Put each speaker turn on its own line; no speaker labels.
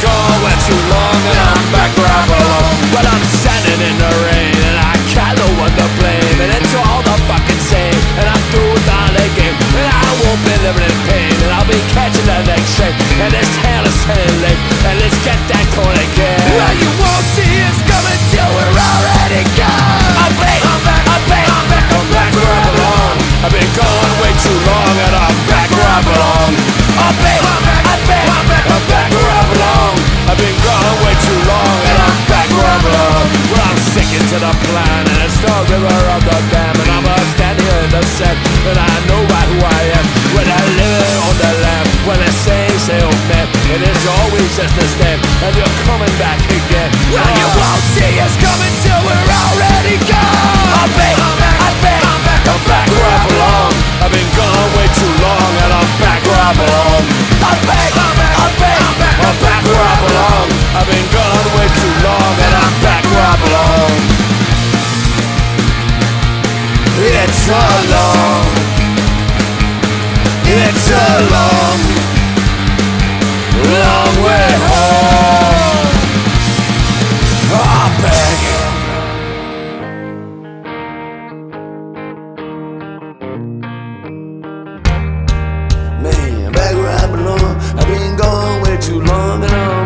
gone way too long And I'm back where I belong. But I'm standing in the rain And I got no one to blame. And it's all the fucking same. And I'm through with all the game. And I won't be living in pain. And I'll be catching the next train. And this hell is hell late And let's get that corner to the plan And it's the river of the dam And I'm a standing in the set And I a long It's a long Long way home I beg Man, back where I belong I've been gone way too long and I'm.